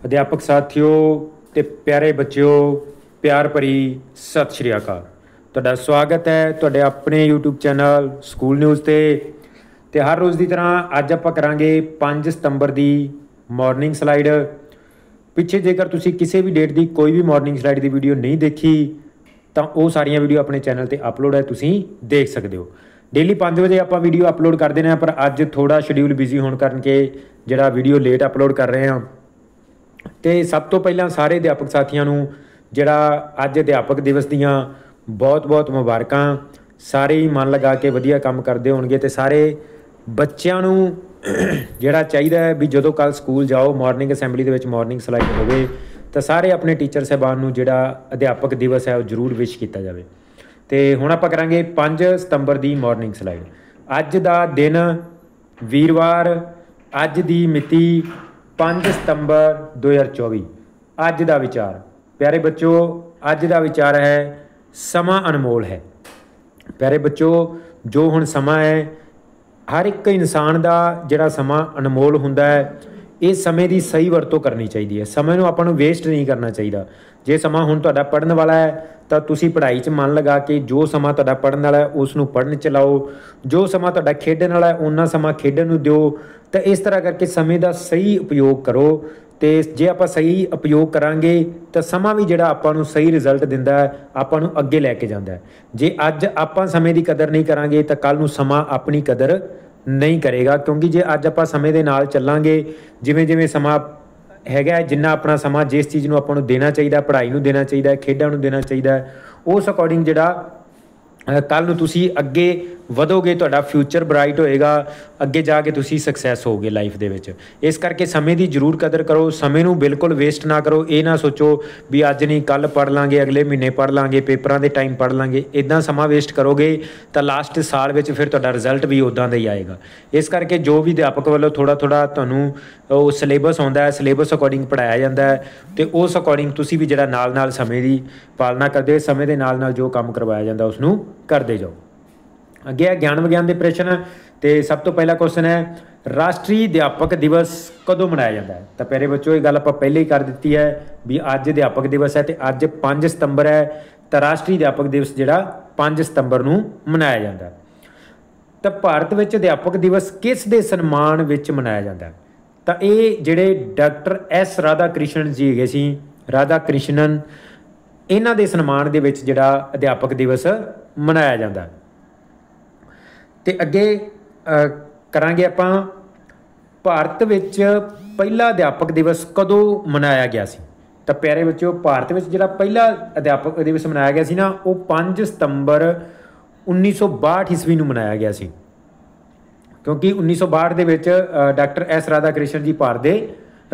ਅਧਿਆਪਕ ਸਾਥੀਓ ਤੇ ਪਿਆਰੇ ਬੱਚਿਓ, ਪਿਆਰ ਭਰੀ ਸਤਿ ਸ਼੍ਰੀ ਅਕਾਲ। ਤੁਹਾਡਾ ਸਵਾਗਤ ਹੈ ਤੁਹਾਡੇ ਆਪਣੇ YouTube ਚੈਨਲ ਸਕੂਲ ਨਿਊਜ਼ ਤੇ ਤੇ ਹਰ ਰੋਜ਼ ਦੀ ਤਰ੍ਹਾਂ ਅੱਜ ਆਪਾਂ ਕਰਾਂਗੇ 5 ਸਤੰਬਰ ਦੀ ਮਾਰਨਿੰਗ ਸਲਾਈਡ ਪਿੱਛੇ ਜੇਕਰ ਤੁਸੀਂ ਕਿਸੇ ਵੀ ਡੇਟ ਦੀ ਕੋਈ ਵੀ ਮਾਰਨਿੰਗ ਸਲਾਈਡ ਦੀ ਵੀਡੀਓ ਨਹੀਂ ਦੇਖੀ, ਤਾਂ ਉਹ ਸਾਰੀਆਂ ਵੀਡੀਓ ਆਪਣੇ ਚੈਨਲ ਤੇ ਅਪਲੋਡ ਹੈ, ਤੁਸੀਂ ਦੇਖ ਸਕਦੇ ਹੋ। ਡੇਲੀ 5 ਵਜੇ ਆਪਾਂ ਵੀਡੀਓ ਅਪਲੋਡ ਕਰ ਦਿੰਦੇ ਹਾਂ ਪਰ ਅੱਜ ਥੋੜਾ ਸ਼ਡਿਊਲ ਬਿਜ਼ੀ ਹੋਣ ਕਰਕੇ ਜਿਹੜਾ ਵੀਡੀਓ ਲੇਟ ਅਪਲੋਡ ਕਰ ਰਹੇ ਹਾਂ ਤੇ ਸਭ ਤੋਂ ਪਹਿਲਾਂ ਸਾਰੇ ਅਧਿਆਪਕ ਸਾਥੀਆਂ ਨੂੰ ਜਿਹੜਾ ਅੱਜ ਅਧਿਆਪਕ ਦਿਵਸ ਦੀਆਂ ਬਹੁਤ-ਬਹੁਤ ਮੁਬਾਰਕਾਂ। ਸਾਰੇ ਹੀ ਮਨ ਲਗਾ ਕੇ ਵਧੀਆ ਕੰਮ ਕਰਦੇ ਹੋਣਗੇ ਤੇ ਸਾਰੇ ਬੱਚਿਆਂ ਨੂੰ ਜਿਹੜਾ ਚਾਹੀਦਾ ਹੈ ਵੀ ਜਦੋਂ ਕੱਲ ਸਕੂਲ ਜਾਓ ਮਾਰਨਿੰਗ ਅਸੈਂਬਲੀ ਦੇ ਵਿੱਚ ਮਾਰਨਿੰਗ ਸਲਾਈਡ ਹੋਵੇ, ਤਾਂ ਸਾਰੇ ਆਪਣੇ ਟੀਚਰ ਸਹਿਬਾਨ ਨੂੰ ਜਿਹੜਾ ਅਧਿਆਪਕ ਦਿਵਸ ਹੈ ਉਹ ਜ਼ਰੂਰ ਵਿਸ਼ ਕੀਤਾ ਜਾਵੇ। ਤੇ ਹੁਣ ਆਪਾਂ ਕਰਾਂਗੇ 5 ਸਤੰਬਰ ਦੀ ਮਾਰਨਿੰਗ ਸਲਾਈਡ ਅੱਜ ਦਾ ਦਿਨ ਵੀਰਵਾਰ, ਅੱਜ ਦੀ ਮਿਤੀ 5 ਸਤੰਬਰ 2024 ਅੱਜ ਦਾ ਵਿਚਾਰ। ਪਿਆਰੇ ਬੱਚੋ, ਅੱਜ ਦਾ ਵਿਚਾਰ ਹੈ, ਸਮਾਂ ਅਨਮੋਲ ਹੈ। ਪਿਆਰੇ ਬੱਚੋ, ਜੋ ਹੁਣ ਸਮਾਂ ਹੈ, ਹਰ ਇੱਕ ਇਨਸਾਨ ਦਾ ਜਿਹੜਾ ਸਮਾਂ ਅਨਮੋਲ ਹੁੰਦਾ ਹੈ, ਇਹ ਸਮੇਂ ਦੀ ਸਹੀ ਵਰਤੋਂ ਕਰਨੀ ਚਾਹੀਦੀ ਹੈ। ਸਮੇਂ ਨੂੰ ਆਪਾਂ ਨੂੰ ਵੇਸਟ ਨਹੀਂ ਕਰਨਾ ਚਾਹੀਦਾ। ਜੇ ਸਮਾਂ ਹੁਣ ਤੁਹਾਡਾ ਪੜਨ ਵਾਲਾ ਹੈ, ਤਾਂ ਤੁਸੀਂ ਪੜ੍ਹਾਈ 'ਚ ਮਨ ਲਗਾ ਕੇ ਜੋ ਸਮਾਂ ਤੁਹਾਡਾ ਪੜਨ ਵਾਲਾ ਹੈ, ਉਸ ਨੂੰ ਪੜਨ ਚ ਲਾਓ। ਜੋ ਸਮਾਂ ਤੁਹਾਡਾ ਖੇਡਣ ਵਾਲਾ ਹੈ ਉਹਨਾਂ ਸਮਾਂ ਖੇਡਣ ਨੂੰ ਦਿਓ। ਤਾਂ ਇਸ ਤਰ੍ਹਾਂ ਕਰਕੇ ਸਮੇਂ ਦਾ ਸਹੀ ਉਪਯੋਗ ਕਰੋ ਤੇ ਜੇ ਆਪਾਂ ਸਹੀ ਉਪਯੋਗ ਕਰਾਂਗੇ ਤਾਂ ਸਮਾਂ ਵੀ ਜਿਹੜਾ ਆਪਾਂ ਨੂੰ ਸਹੀ ਰਿਜ਼ਲਟ ਦਿੰਦਾ ਹੈ, ਆਪਾਂ ਨੂੰ ਅੱਗੇ ਲੈ ਕੇ ਜਾਂਦਾ ਹੈ। ਜੇ ਅੱਜ ਆਪਾਂ ਸਮੇਂ ਦੀ ਕਦਰ ਨਹੀਂ ਕਰਾਂਗੇ ਤਾਂ ਕੱਲ ਨੂੰ ਸਮਾਂ ਆਪਣੀ ਕਦਰ ਨਹੀਂ ਕਰੇਗਾ, ਕਿਉਂਕਿ ਜੇ ਅੱਜ ਆਪਾਂ ਸਮੇਂ ਦੇ ਨਾਲ ਚੱਲਾਂਗੇ, ਜਿਵੇਂ ਜਿਵੇਂ ਸਮਾਂ ਹੈਗਾ ਜਿੰਨਾ ਆਪਣਾ ਸਮਾਂ ਜਿਸ ਚੀਜ਼ ਨੂੰ ਆਪਾਂ ਨੂੰ ਦੇਣਾ ਚਾਹੀਦਾ, ਪੜ੍ਹਾਈ ਨੂੰ ਦੇਣਾ ਚਾਹੀਦਾ, ਖੇਡਾਂ ਨੂੰ ਦੇਣਾ ਚਾਹੀਦਾ, ਉਸ ਅਕੋਰਡਿੰਗ ਜਿਹੜਾ ਕੱਲ ਨੂੰ ਤੁਸੀਂ ਅੱਗੇ ਵਧੋਗੇ, ਤੁਹਾਡਾ ਫਿਊਚਰ ਬ੍ਰਾਈਟ ਹੋਏਗਾ, ਅੱਗੇ ਜਾ ਕੇ ਤੁਸੀਂ ਸਕਸੈਸ ਹੋਗੇ ਲਾਈਫ ਦੇ ਵਿੱਚ। ਇਸ ਕਰਕੇ ਸਮੇਂ ਦੀ ਜ਼ਰੂਰ ਕਦਰ ਕਰੋ, ਸਮੇਂ ਨੂੰ ਬਿਲਕੁਲ ਵੇਸਟ ਨਾ ਕਰੋ, ਇਹ ਨਾ ਸੋਚੋ ਵੀ ਅੱਜ ਨਹੀਂ ਕੱਲ ਪੜ ਲਾਂਗੇ, ਅਗਲੇ ਮਹੀਨੇ ਪੜ ਲਾਂਗੇ, ਪੇਪਰਾਂ ਦੇ ਟਾਈਮ ਪੜ ਲਾਂਗੇ ਇਦਾਂ ਸਮਾਂ ਵੇਸਟ ਕਰੋਗੇ, ਤਾਂ ਲਾਸਟ ਸਾਲ ਵਿੱਚ ਫਿਰ ਤੁਹਾਡਾ ਰਿਜ਼ਲਟ ਵੀ ਉਦਾਂ ਦਾ ਹੀ ਆਏਗਾ। ਇਸ ਕਰਕੇ ਜੋ ਵੀ ਅਧਿਆਪਕ ਵੱਲੋਂ ਥੋੜਾ ਥੋੜਾ ਤੁਹਾਨੂੰ ਉਹ ਸਿਲੇਬਸ ਆਉਂਦਾ ਹੈ ਸਿਲੇਬਸ ਅਕੋਰਡਿੰਗ ਪੜਾਇਆ ਜਾਂਦਾ ਹੈ, ਤੇ ਉਸ ਅਕੋਰਡਿੰਗ ਤੁਸੀਂ ਵੀ ਜਿਹੜਾ ਨਾਲ ਨਾਲ ਸਮੇਂ ਦੀ ਪਾਲਣਾ ਕਰਦੇ, ਸਮੇਂ ਦੇ ਨਾਲ ਨਾਲ ਜੋ ਕੰਮ ਕਰਵਾਇਆ ਜਾਂਦਾ ਉਸ ਨੂੰ ਕਰਦੇ ਜਾਓ। ਅੱਗੇ ਹੈ ਗਿਆਨ ਵਿਗਿਆਨ ਦੇ ਪ੍ਰਸ਼ਨ। ਤੇ ਸਭ ਤੋਂ ਪਹਿਲਾ ਕੁਐਸਚਨ ਹੈ, ਰਾਸ਼ਟਰੀ ਅਧਿਆਪਕ ਦਿਵਸ ਕਦੋਂ ਮਨਾਇਆ ਜਾਂਦਾ ਹੈ? ਤਾਂ ਪਿਆਰੇ ਬੱਚੋ, ਇਹ ਗੱਲ ਆਪਾਂ ਪਹਿਲੇ ਹੀ ਕਰ ਦਿੱਤੀ ਹੈ ਵੀ ਅੱਜ ਅਧਿਆਪਕ ਦਿਵਸ ਹੈ ਤੇ ਅੱਜ 5 ਸਤੰਬਰ ਹੈ। ਤਾਂ ਰਾਸ਼ਟਰੀ ਅਧਿਆਪਕ ਦਿਵਸ ਜਿਹੜਾ 5 ਸਤੰਬਰ ਨੂੰ ਮਨਾਇਆ ਜਾਂਦਾ ਹੈ। ਤਾਂ ਭਾਰਤ ਵਿੱਚ ਅਧਿਆਪਕ ਦਿਵਸ ਕਿਸ ਦੇ ਸਨਮਾਨ ਵਿੱਚ ਮਨਾਇਆ ਜਾਂਦਾ ਹੈ? ਤਾਂ ਇਹ ਜਿਹੜੇ ਡਾਕਟਰ ਐਸ ਰਾਧਾ ਕ੍ਰਿਸ਼ਨ ਜੀ ਹੈਗੇ ਸੀ ਰਾਧਾ ਕ੍ਰਿਸ਼ਨਨ ਇਹਨਾਂ ਦੇ ਸਨਮਾਨ ਦੇ ਵਿੱਚ ਜਿਹੜਾ ਅਧਿਆਪਕ ਦਿਵਸ ਮਨਾਇਆ ਜਾਂਦਾ ਹੈ। ਤੇ ਅੱਗੇ ਕਰਾਂਗੇ ਆਪਾਂ ਭਾਰਤ ਵਿੱਚ ਪਹਿਲਾ ਅਧਿਆਪਕ ਦਿਵਸ ਕਦੋਂ ਮਨਾਇਆ ਗਿਆ ਸੀ? ਤਾਂ ਪਿਆਰੇ ਬੱਚਿਓ, ਭਾਰਤ ਵਿੱਚ ਜਿਹੜਾ ਪਹਿਲਾ ਅਧਿਆਪਕ ਦਿਵਸ ਮਨਾਇਆ ਗਿਆ ਸੀ ਨਾ, ਉਹ 5 ਸਤੰਬਰ 1962 ਈਸਵੀ ਨੂੰ ਮਨਾਇਆ ਗਿਆ ਸੀ। ਕਿਉਂਕਿ 1962 ਦੇ ਵਿੱਚ ਡਾਕਟਰ ਐਸ ਰਾਧਾ ਕ੍ਰਿਸ਼ਨ ਜੀ ਭਾਰਤ ਦੇ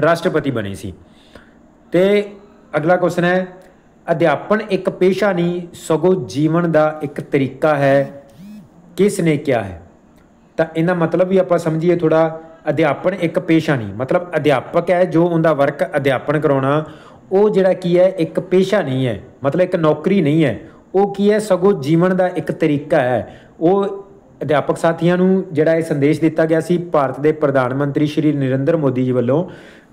ਰਾਸ਼ਟਰਪਤੀ ਬਣੇ ਸੀ। ਤੇ ਅਗਲਾ ਕੁਐਸਚਨ ਹੈ, ਅਧਿਆਪਨ ਇੱਕ ਪੇਸ਼ਾ ਨਹੀਂ, ਸਗੋਂ ਜੀਵਨ ਦਾ ਇੱਕ ਤਰੀਕਾ ਹੈ। ਕਿਸ ਨੇ ਕਿਹਾ ਹੈ? ਤਾਂ ਇਹਦਾ ਮਤਲਬ ਵੀ ਆਪਾਂ ਸਮਝੀਏ ਥੋੜਾ ਅਧਿਆਪਨ ਇੱਕ ਪੇਸ਼ਾ ਨਹੀਂ, ਮਤਲਬ ਅਧਿਆਪਕ ਹੈ ਜੋ ਉਹਦਾ ਵਰਕ ਅਧਿਆਪਨ ਕਰਾਉਣਾ, ਉਹ ਜਿਹੜਾ ਕੀ ਹੈ, ਇੱਕ ਪੇਸ਼ਾ ਨਹੀਂ ਹੈ, ਮਤਲਬ ਇੱਕ ਨੌਕਰੀ ਨਹੀਂ ਹੈ, ਉਹ ਕੀ ਹੈ, ਸਗੋਂ ਜੀਵਨ ਦਾ ਇੱਕ ਤਰੀਕਾ ਹੈ। ਉਹ ਅਧਿਆਪਕ ਸਾਥੀਆਂ ਨੂੰ ਜਿਹੜਾ ਇਹ ਸੰਦੇਸ਼ ਦਿੱਤਾ ਗਿਆ ਸੀ ਭਾਰਤ ਦੇ ਪ੍ਰਧਾਨ ਮੰਤਰੀ ਸ਼੍ਰੀ ਨਰਿੰਦਰ ਮੋਦੀ ਜੀ ਵੱਲੋਂ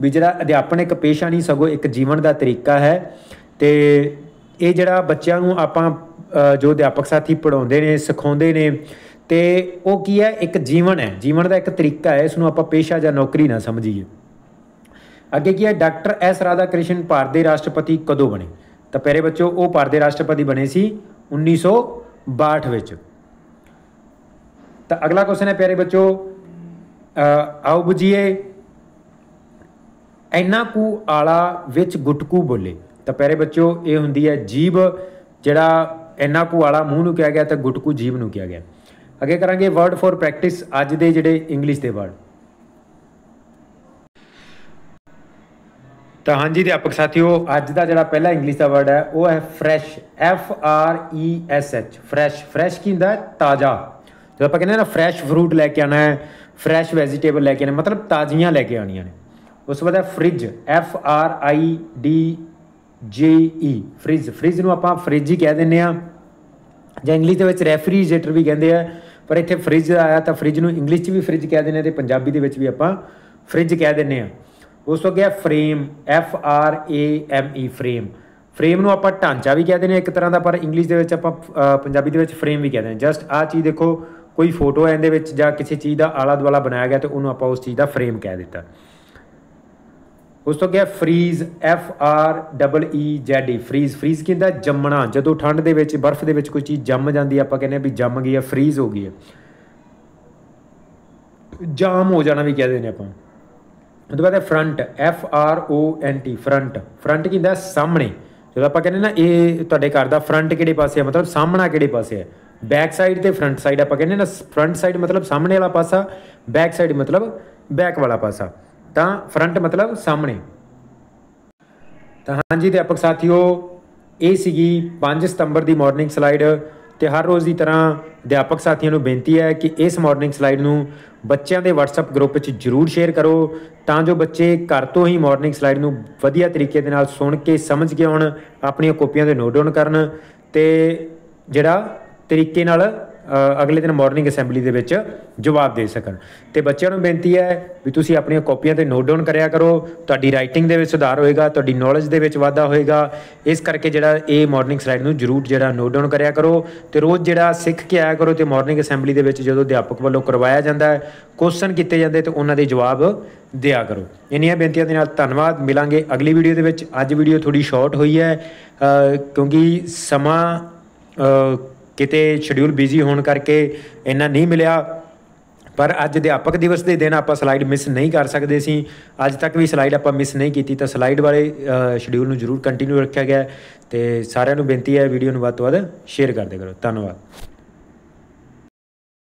ਵੀ ਜਿਹੜਾ ਅਧਿਆਪਨ ਇੱਕ ਪੇਸ਼ਾ ਨਹੀਂ, ਸਗੋਂ ਇੱਕ ਜੀਵਨ ਦਾ ਤਰੀਕਾ ਹੈ। ਤੇ ਇਹ ਜਿਹੜਾ ਬੱਚਿਆਂ ਨੂੰ ਆਪਾਂ ਜੋ ਅਧਿਆਪਕ ਸਾਥੀ ਪੜਾਉਂਦੇ ਨੇ, ਸਿਖਾਉਂਦੇ ਨੇ, ਤੇ ਉਹ ਕੀ ਹੈ, ਇੱਕ ਜੀਵਨ ਹੈ। ਜੀਵਨ ਦਾ ਇੱਕ ਤਰੀਕਾ ਹੈ, ਇਸ ਨੂੰ ਆਪਾਂ ਪੇਸ਼ਾ ਜਾਂ ਨੌਕਰੀ ਨਾ ਸਮਝੀਏ। ਅੱਗੇ ਕੀ ਹੈ, ਡਾਕਟਰ ਐਸ ਰਾਧਾ ਕ੍ਰਿਸ਼ਨ ਭਾਰਤ ਦੇ ਰਾਸ਼ਟਰਪਤੀ ਕਦੋਂ ਬਣੇ? ਤਾਂ ਪਿਆਰੇ ਬੱਚੋ ਉਹ ਭਾਰਤ ਦੇ ਰਾਸ਼ਟਰਪਤੀ ਬਣੇ ਸੀ 1962 ਵਿੱਚ। ਤਾਂ ਅਗਲਾ ਕੁਐਸਚਨ ਹੈ ਪਿਆਰੇ ਬੱਚੋ ਆਓ ਬੁਝੀਏ। ਐਨਾ ਕੂ ਆਲਾ ਵਿੱਚ ਗੁਟਕੂ ਬੋਲੇ। ਤਾਂ ਪਿਆਰੇ ਬੱਚੋ ਇਹ ਹੁੰਦੀ ਹੈ ਜੀਬ ਜਿਹੜਾ ਇੰਨਾ ਕੂ ਵਾਲਾ ਮੂੰਹ ਨੂੰ ਕਿਹਾ ਗਿਆ ਤਾਂ ਗੁਟਕੂ ਜੀਬ ਨੂੰ ਕਿਹਾ ਗਿਆ। ਅੱਗੇ ਕਰਾਂਗੇ ਵਰਡ ਫॉर ਪ੍ਰੈਕਟਿਸ ਅੱਜ ਦੇ ਜਿਹੜੇ ਇੰਗਲਿਸ਼ ਦੇ ਵਰਡ ਤਾਂ ਹਾਂਜੀ, ਅਧਿਆਪਕ ਸਾਥੀਓ, ਅੱਜ ਦਾ ਜਿਹੜਾ ਪਹਿਲਾ ਇੰਗਲਿਸ਼ ਦਾ ਵਰਡ ਹੈ, ਉਹ ਹੈ fresh F R E S H fresh fresh ਕੀ ਹੁੰਦਾ ਤਾਜ਼ਾ। ਜਦੋਂ ਆਪਾਂ ਕਹਿੰਦੇ ਨਾ ਫਰੈਸ਼ ਫਰੂਟ ਲੈ ਕੇ ਆਣਾ ਹੈ ਫਰੈਸ਼ ਵੈਜੀਟੇਬਲ ਲੈ ਕੇ ਆਣਾ ਮਤਲਬ ਤਾਜ਼ੀਆਂ ਲੈ ਕੇ ਆਣੀਆਂ ਨੇ। ਉਸ ਤੋਂ ਬਾਅਦ ਹੈ fridge F R I D J E fridge fridge ਨੂੰ ਆਪਾਂ ਫ੍ਰਿਜ ਹੀ ਕਹਿ ਦਿੰਨੇ ਆ ਜਾਂ ਇੰਗਲਿਸ਼ ਦੇ ਵਿੱਚ ਰੈਫਰੀਜਰੇਟਰ ਵੀ ਕਹਿੰਦੇ ਆ। ਪਰ ਇੱਥੇ ਫ੍ਰਿਜ ਆਇਆ ਤਾਂ ਫ੍ਰਿਜ ਨੂੰ ਇੰਗਲਿਸ਼ 'ਚ ਵੀ ਫ੍ਰਿਜ ਕਹਿ ਦਿੰਨੇ ਤੇ ਪੰਜਾਬੀ ਦੇ ਵਿੱਚ ਵੀ ਆਪਾਂ ਫ੍ਰਿਜ ਕਹਿ ਦਿੰਨੇ ਆ ਉਸ ਤੋਂ ਗਿਆ frame F R A M E frame frame ਨੂੰ ਆਪਾਂ ਢਾਂਚਾ ਵੀ ਕਹਿੰਦੇ ਨੇ ਇੱਕ ਤਰ੍ਹਾਂ ਦਾ, ਪਰ ਇੰਗਲਿਸ਼ ਦੇ ਵਿੱਚ ਆਪਾਂ ਪੰਜਾਬੀ ਦੇ ਵਿੱਚ ਫਰੇਮ ਵੀ ਕਹਿੰਦੇ ਨੇ ਜਸਟ ਆ ਚੀਜ਼ ਦੇਖੋ, ਕੋਈ ਫੋਟੋ ਹੈ ਇਹਦੇ ਵਿੱਚ ਜਾਂ ਕਿਸੇ ਚੀਜ਼ ਦਾ ਆਲਾ ਦੁਆਲਾ ਬਣਾਇਆ ਗਿਆ ਤੇ ਉਹਨੂੰ ਆਪਾਂ ਉਸ ਚੀਜ਼ ਦਾ ਫਰੇਮ ਕਹਿ ਦਿੱਤਾ। ਉਸ ਤੋਂ ਗਿਆ freeze, F R double E Z E freeze freeze ਕਹਿੰਦਾ ਜੰਮਣਾ। ਜਦੋਂ ਠੰਡ ਦੇ ਵਿੱਚ, ਬਰਫ਼ ਦੇ ਵਿੱਚ ਕੋਈ ਚੀਜ਼ ਜੰਮ ਜਾਂਦੀ ਆਪਾਂ ਕਹਿੰਦੇ ਆ ਵੀ ਜੰਮ ਗਈ ਹੈ ਫਰੀਜ਼ ਹੋ ਗਈ ਹੈ ਜਾਮ ਹੋ ਜਾਣਾ ਵੀ ਕਹਿੰਦੇ ਨੇ ਆਪਾਂ। ਉਹ ਤੋਂ ਬਾਅਦ front, F R O N T, front. Front ਕੀ ਹੁੰਦਾ? ਸਾਹਮਣੇ। ਜਦੋਂ ਆਪਾਂ ਕਹਿੰਦੇ ਨਾ, ਇਹ ਤੁਹਾਡੇ ਘਰ ਦਾ ਫਰੰਟ ਕਿਹੜੇ ਪਾਸੇ ਹੈ ਮਤਲਬ ਸਾਹਮਣਾ ਕਿਹੜੇ ਪਾਸੇ ਹੈ ਬੈਕ ਸਾਈਡ ਤੇ ਫਰੰਟ ਸਾਈਡ ਆਪਾਂ ਕਹਿੰਦੇ ਨਾ, ਫਰੰਟ ਸਾਈਡ ਮਤਲਬ ਸਾਹਮਣੇ ਵਾਲਾ ਪਾਸਾ, ਬੈਕ ਸਾਈਡ ਮਤਲਬ ਬੈਕ ਵਾਲਾ ਪਾਸਾ। ਤਾਂ ਫਰੰਟ ਮਤਲਬ ਸਾਹਮਣੇ। ਤਾਂ ਹਾਂਜੀ, ਅਧਿਆਪਕ ਸਾਥੀਓ, ਇਹ ਸੀਗੀ 5 ਸਤੰਬਰ ਦੀ ਮਾਰਨਿੰਗ ਸਲਾਈਡ ਤੇ ਹਰ ਰੋਜ਼ ਦੀ ਤਰ੍ਹਾਂ ਅਧਿਆਪਕ ਸਾਥੀਆਂ ਨੂੰ ਬੇਨਤੀ ਹੈ ਕਿ ਇਸ ਮਾਰਨਿੰਗ ਸਲਾਈਡ ਨੂੰ ਬੱਚਿਆਂ ਦੇ WhatsApp ਗਰੁੱਪ ਵਿੱਚ ਜਰੂਰ ਸ਼ੇਅਰ ਕਰੋ, ਤਾਂ ਜੋ ਬੱਚੇ ਘਰ ਤੋਂ ਹੀ ਮਾਰਨਿੰਗ ਸਲਾਈਡ ਨੂੰ ਵਧੀਆ ਤਰੀਕੇ ਦੇ ਨਾਲ ਸੁਣ ਕੇ, ਸਮਝ ਕੇ ਆਉਣ, ਆਪਣੀਆਂ ਕਾਪੀਆਂ ਦੇ ਨੋਟ ਡਾਊਨ ਕਰਨ ਤੇ ਜਿਹੜਾ ਤਰੀਕੇ ਨਾਲ ਅਗਲੇ ਦਿਨ ਮਾਰਨਿੰਗ ਅਸੈਂਬਲੀ ਦੇ ਵਿੱਚ ਜਵਾਬ ਦੇ ਸਕਣ। ਤੇ ਬੱਚਿਆਂ ਨੂੰ ਬੇਨਤੀ ਹੈ ਵੀ ਤੁਸੀਂ ਆਪਣੀਆਂ ਕਾਪੀਆਂ ਤੇ ਨੋਟ ਡਾਊਨ ਕਰਿਆ ਕਰੋ। ਤੁਹਾਡੀ ਰਾਈਟਿੰਗ ਦੇ ਵਿੱਚ ਸੁਧਾਰ ਹੋਏਗਾ, ਤੁਹਾਡੀ ਨੌਲੇਜ ਦੇ ਵਿੱਚ ਵਾਧਾ ਹੋਏਗਾ। ਇਸ ਕਰਕੇ ਜਿਹੜਾ ਇਹ ਮਾਰਨਿੰਗ ਸਲਾਈਡ ਨੂੰ ਜਰੂਰ ਜਿਹੜਾ ਨੋਟ ਡਾਊਨ ਕਰਿਆ ਕਰੋ ਤੇ ਰੋਜ਼ ਜਿਹੜਾ ਸਿੱਖ ਕੇ ਆਇਆ ਕਰੋ ਤੇ ਮਾਰਨਿੰਗ ਅਸੈਂਬਲੀ ਦੇ ਵਿੱਚ ਜਦੋਂ ਅਧਿਆਪਕ ਵੱਲੋਂ ਕਰਵਾਇਆ ਜਾਂਦਾ ਹੈ ਕੁਐਸਚਨ ਕੀਤੇ ਜਾਂਦੇ ਤੇ ਉਹਨਾਂ ਦੇ ਜਵਾਬ ਦਿਆ ਕਰੋ। ਇੰਨੀਆਂ ਬੇਨਤੀਆਂ ਦੇ ਨਾਲ ਧੰਨਵਾਦ। ਮਿਲਾਂਗੇ ਅਗਲੀ ਵੀਡੀਓ ਦੇ ਵਿੱਚ। ਅੱਜ ਵੀਡੀਓ ਥੋੜੀ ਸ਼ਾਰਟ ਹੋਈ ਹੈ। ਕਿਉਂਕਿ ਸਮਾਂ ਕਿਤੇ ਸ਼ਡਿਊਲ ਬਿਜ਼ੀ ਹੋਣ ਕਰਕੇ ਇੰਨਾ ਨਹੀਂ ਮਿਲਿਆ। ਪਰ ਅੱਜ ਅਧਿਆਪਕ ਦਿਵਸ ਦੇ ਦਿਨ ਆਪਾਂ ਸਲਾਈਡ ਮਿਸ ਨਹੀਂ ਕਰ ਸਕਦੇ ਸੀ। ਅੱਜ ਤੱਕ ਵੀ ਸਲਾਈਡ ਆਪਾਂ ਮਿਸ ਨਹੀਂ ਕੀਤੀ, ਤਾਂ ਸਲਾਈਡ ਵਾਲੇ ਸ਼ਡਿਊਲ ਨੂੰ ਜ਼ਰੂਰ ਕੰਟੀਨਿਊ ਰੱਖਿਆ ਗਿਆ ਹੈ। ਤੇ ਸਾਰਿਆਂ ਨੂੰ ਬੇਨਤੀ ਹੈ ਵੀਡੀਓ ਨੂੰ ਵੱਧ ਤੋਂ ਵੱਧ ਸ਼ੇਅਰ ਕਰਦੇ ਕਰੋ। ਧੰਨਵਾਦ।